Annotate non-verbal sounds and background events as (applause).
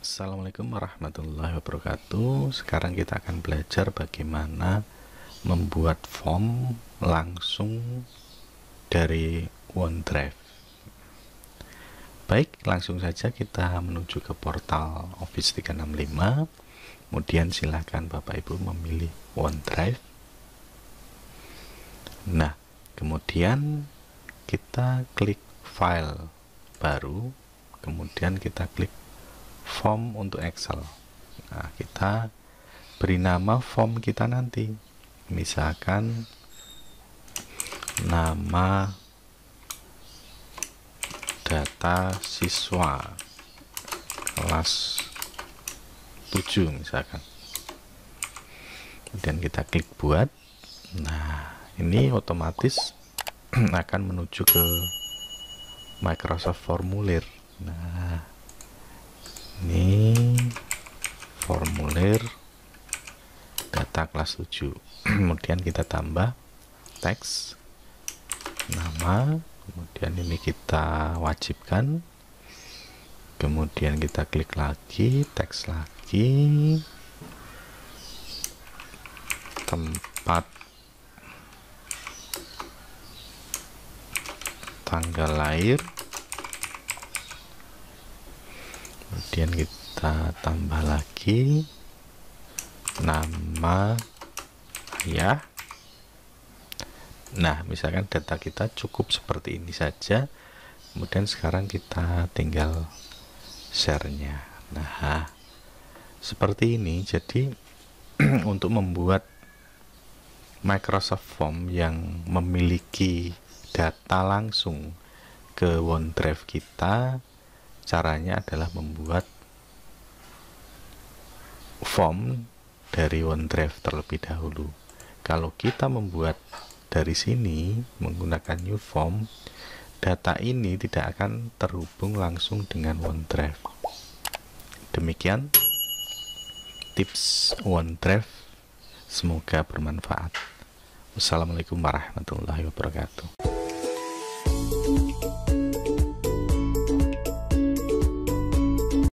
Assalamualaikum warahmatullahi wabarakatuh. Sekarang kita akan belajar bagaimana membuat form langsung dari OneDrive. Baik, langsung saja kita menuju ke portal Office 365 Kemudian silahkan Bapak Ibu memilih OneDrive. Nah, kemudian kita klik file baru. Kemudian kita klik form untuk Excel. Nah, kita beri nama form kita nanti. Misalkan nama data siswa kelas 7 misalkan. Kemudian kita klik buat. Nah, ini otomatis (clears throat) akan menuju ke Microsoft Formulir. Nah, ini formulir data kelas 7 (clears throat) kemudian kita tambah teks nama kemudian ini kita wajibkan. Kemudian kita klik lagi teks lagi. Tempat tanggal lahir. Kemudian kita tambah lagi. Nama ya. Nah misalkan data kita cukup seperti ini saja. Kemudian sekarang kita tinggal share-nya. Nah seperti ini. Jadi (clears throat) untuk membuat Microsoft Form yang memiliki data langsung ke OneDrive kita caranya adalah membuat form dari OneDrive terlebih dahulu. Kalau kita membuat dari sini menggunakan new form data ini tidak akan terhubung langsung dengan OneDrive demikian tips OneDrive semoga bermanfaat. Wassalamualaikum warahmatullahi wabarakatuh